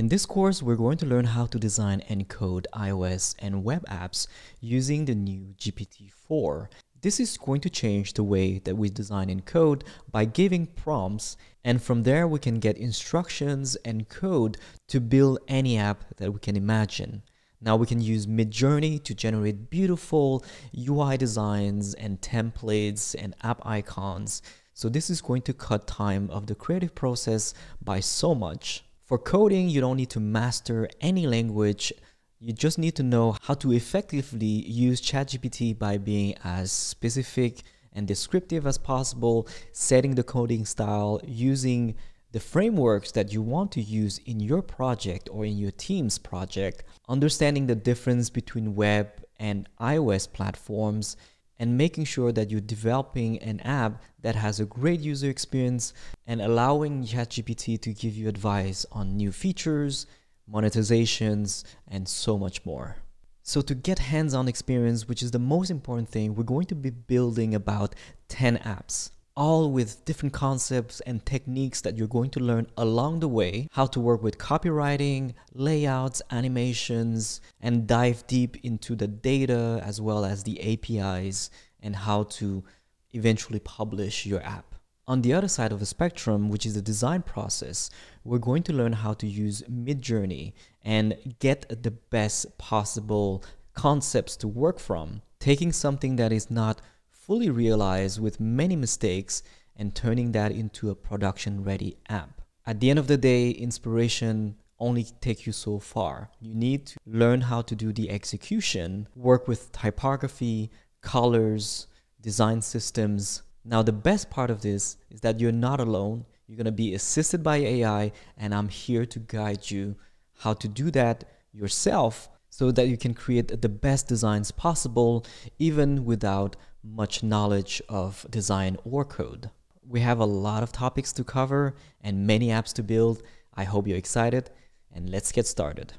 In this course, we're going to learn how to design and code iOS and web apps using the new GPT-4. This is going to change the way that we design and code by giving prompts and from there we can get instructions and code to build any app that we can imagine. Now we can use Midjourney to generate beautiful UI designs and templates and app icons. So this is going to cut time of the creative process by so much. For coding, you don't need to master any language. You just need to know how to effectively use ChatGPT by being as specific and descriptive as possible, setting the coding style, using the frameworks that you want to use in your project or in your team's project, understanding the difference between web and iOS platforms, and making sure that you're developing an app that has a great user experience and allowing ChatGPT to give you advice on new features, monetizations, and so much more. So to get hands-on experience, which is the most important thing, we're going to be building about 10 apps all with different concepts and techniques that you're going to learn along the way how to work with copywriting, layouts, animations, and dive deep into the data as well as the APIs and how to eventually publish your app. On the other side of the spectrum, which is the design process, we're going to learn how to use Midjourney and get the best possible concepts to work from, taking something that is not fully realized with many mistakes and turning that into a production ready app. At the end of the day, inspiration only take you so far. You need to learn how to do the execution, work with typography, colors, design systems. Now, the best part of this is that you're not alone. You're going to be assisted by AI, and I'm here to guide you how to do that yourself so that you can create the best designs possible, even without much knowledge of design or code. We have a lot of topics to cover and many apps to build. I hope you're excited and let's get started.